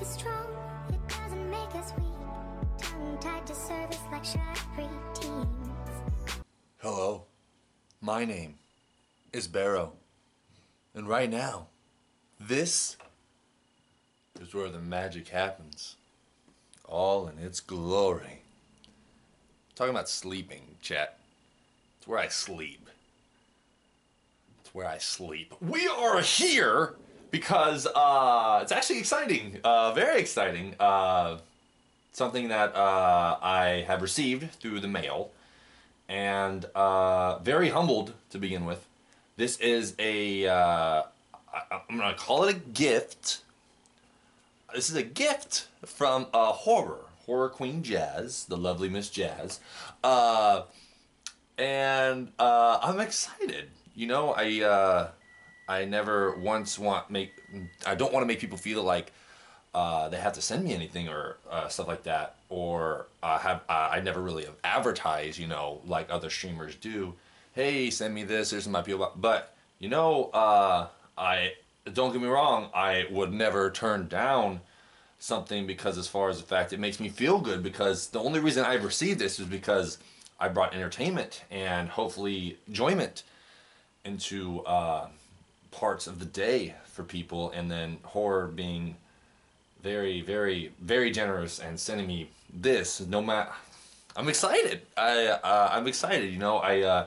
us strong, it doesn't make us weak. Tongue tied to service like. Hello, my name is Barrow. And right now, this is where the magic happens. All in its glory. Talking about sleeping, chat. It's where I sleep. It's where I sleep. We are here because uh, it's actually exciting. Uh, very exciting. Uh, something that uh, I have received through the mail and uh, very humbled to begin with. This is a, uh, I, I'm gonna call it a gift. This is a gift from uh, horror, horror queen Jazz, the lovely Miss Jazz, uh, and uh, I'm excited. You know, I uh, I never once want make I don't want to make people feel like uh, they have to send me anything or uh, stuff like that, or uh, have I never really have advertised, you know, like other streamers do. Hey, send me this. Here's my box. But you know, uh, I don't get me wrong. I would never turn down something because, as far as the fact, it makes me feel good. Because the only reason I've received this is because I brought entertainment and hopefully enjoyment into uh, parts of the day for people, and then horror being very, very, very generous and sending me this. No matter, I'm excited. I uh, I'm excited. You know, I uh,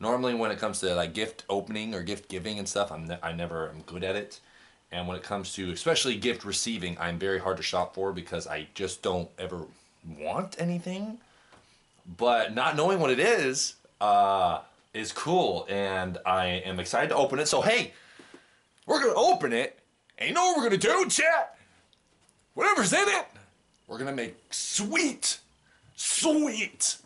normally when it comes to like gift opening or gift giving and stuff, I'm ne- I never am good at it. And when it comes to especially gift receiving, I'm very hard to shop for because I just don't ever want anything. But not knowing what it is uh, is cool, and I am excited to open it. So hey, we're gonna open it, and you know what we're gonna do, chat? whatever's in it, we're gonna make sweet, sweet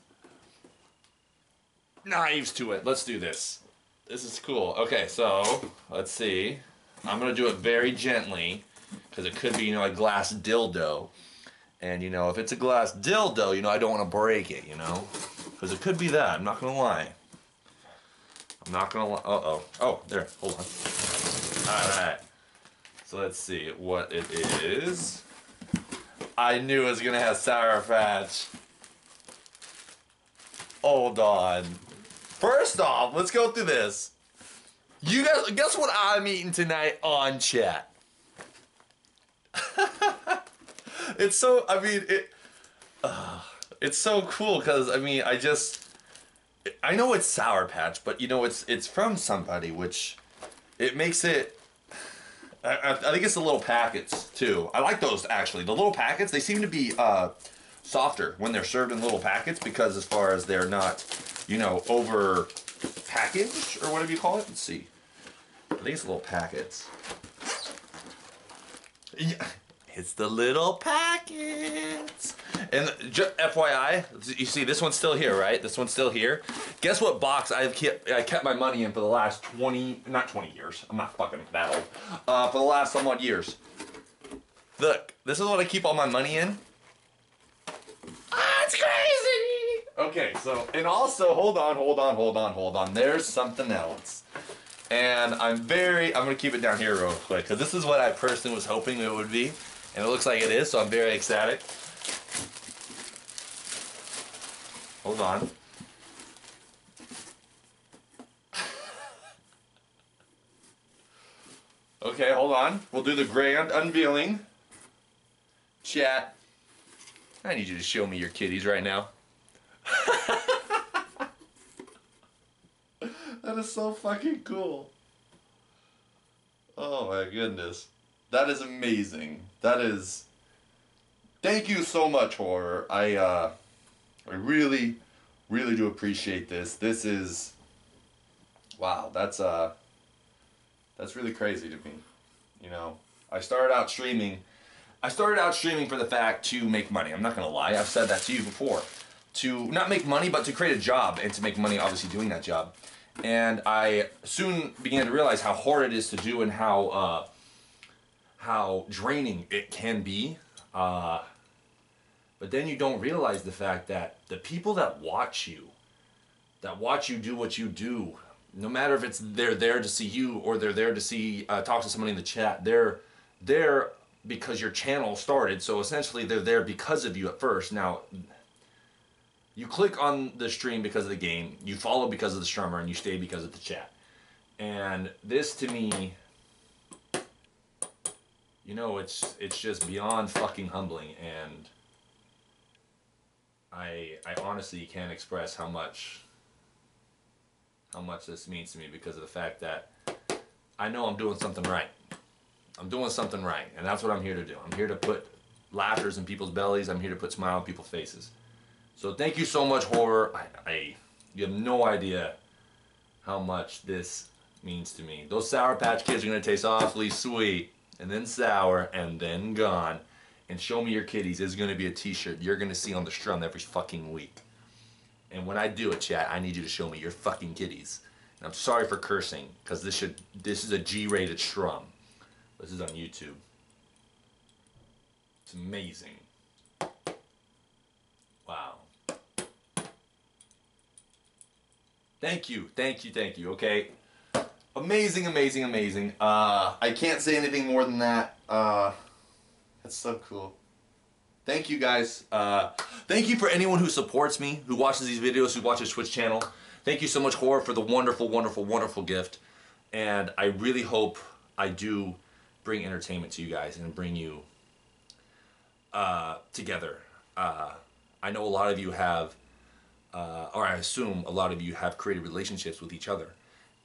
knives to it. Let's do this. This is cool. Okay, so let's see. I'm gonna do it very gently because it could be, you know, a glass dildo. And you know, if it's a glass dildo, you know, I don't want to break it, you know, because it could be that. I'm not gonna lie. I'm not gonna lie. Uh oh. Oh, there. Hold on. All right. So let's see what it is. I knew it was gonna have Sour Patch. Hold on. First off, let's go through this. You guys, guess what I'm eating tonight on chat? it's so, I mean, it, uh, it's so cool because I mean, I just, I know it's Sour Patch, but you know, it's it's from somebody, which it makes it I, I think it's the little packets too. I like those actually. The little packets they seem to be uh, softer when they're served in little packets because as far as they're not, you know, over packaged or whatever you call it. Let's see. I think it's little packets. Yeah, it's the little packets. And FYI, you see this one's still here, right? This one's still here. Guess what box I've kept I kept my money in for the last 20 not 20 years. I'm not fucking that old. Uh, for the last somewhat years. Look, this is what I keep all my money in. Ah, it's crazy. Okay, so and also hold on, hold on, hold on, hold on. There's something else. And I'm very I'm gonna keep it down here real quick because this is what I personally was hoping it would be. And it looks like it is, so I'm very ecstatic. Hold on. Okay, hold on. We'll do the grand unveiling. Chat. I need you to show me your kitties right now. that is so fucking cool. Oh my goodness. That is amazing. That is Thank you so much, horror. I uh I really really do appreciate this. This is wow, that's uh that's really crazy to me. You know, I started out streaming. I started out streaming for the fact to make money. I'm not gonna lie. I've said that to you before. To not make money, but to create a job and to make money, obviously doing that job. And I soon began to realize how hard it is to do and how uh, how draining it can be. Uh, but then you don't realize the fact that the people that watch you, that watch you do what you do, no matter if it's they're there to see you or they're there to see uh, talk to somebody in the chat, they're they're because your channel started. So essentially, they're there because of you at first. Now, you click on the stream because of the game, you follow because of the strummer, and you stay because of the chat. And this to me, you know, it's it's just beyond fucking humbling, and I I honestly can't express how much how much this means to me because of the fact that I know I'm doing something right. I'm doing something right, and that's what I'm here to do. I'm here to put laughters in people's bellies. I'm here to put smile on people's faces. So thank you so much, horror. I, I you have no idea how much this means to me. Those Sour Patch Kids are gonna taste awfully sweet, and then sour, and then gone. And show me your kitties is gonna be a T-shirt you're gonna see on the strum every fucking week. And when I do it, chat, I need you to show me your fucking kitties. And I'm sorry for cursing, because this should this is a G-rated strum. This is on YouTube. It's amazing. Wow. Thank you, thank you, thank you. Okay, amazing, amazing, amazing. Uh, I can't say anything more than that. Uh, that's so cool. Thank you guys. Uh, thank you for anyone who supports me, who watches these videos, who watches Twitch channel. Thank you so much, Horror, for the wonderful, wonderful, wonderful gift. And I really hope I do bring entertainment to you guys and bring you uh, together. Uh, I know a lot of you have, uh, or I assume a lot of you have created relationships with each other.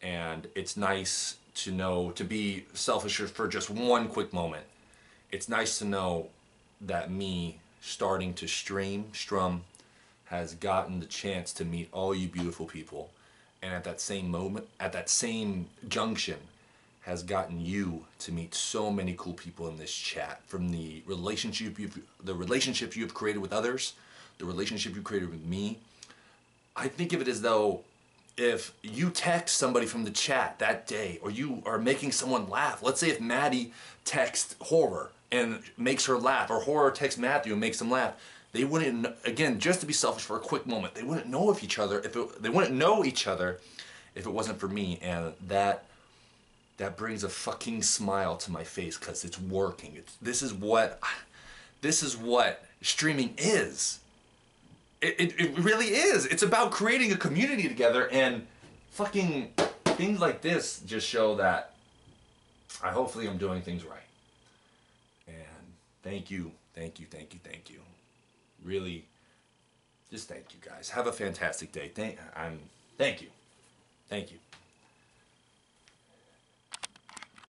And it's nice to know, to be selfish for just one quick moment. It's nice to know that me starting to stream, strum, has gotten the chance to meet all you beautiful people. And at that same moment, at that same junction, has gotten you to meet so many cool people in this chat from the relationship you've the relationship you've created with others the relationship you created with me i think of it as though if you text somebody from the chat that day or you are making someone laugh let's say if maddie texts horror and makes her laugh or horror texts matthew and makes him laugh they wouldn't again just to be selfish for a quick moment they wouldn't know of each other if it, they wouldn't know each other if it wasn't for me and that that brings a fucking smile to my face because it's working. It's, this is what this is what streaming is. It, it, it really is. It's about creating a community together and fucking things like this just show that I hopefully I'm doing things right. And thank you, thank you, thank you, thank you. Really, just thank you guys. Have a fantastic day. Thank I'm thank you. Thank you.